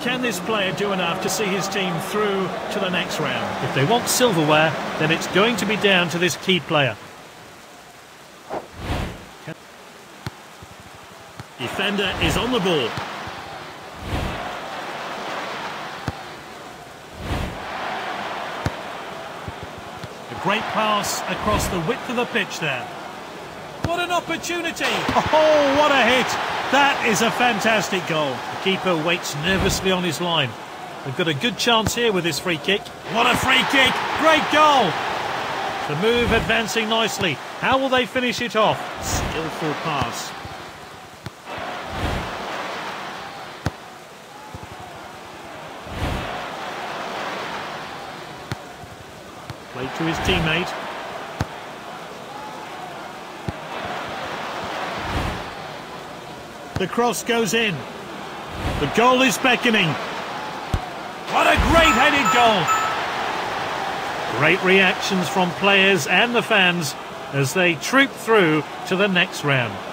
Can this player do enough to see his team through to the next round? If they want silverware, then it's going to be down to this key player. Defender is on the ball. A great pass across the width of the pitch there. What an opportunity! Oh, what a hit! That is a fantastic goal. The keeper waits nervously on his line. They've got a good chance here with this free kick. What a free kick! Great goal! The move advancing nicely. How will they finish it off? Skillful pass. Played to his teammate. The cross goes in. The goal is beckoning. What a great headed goal! Great reactions from players and the fans as they troop through to the next round.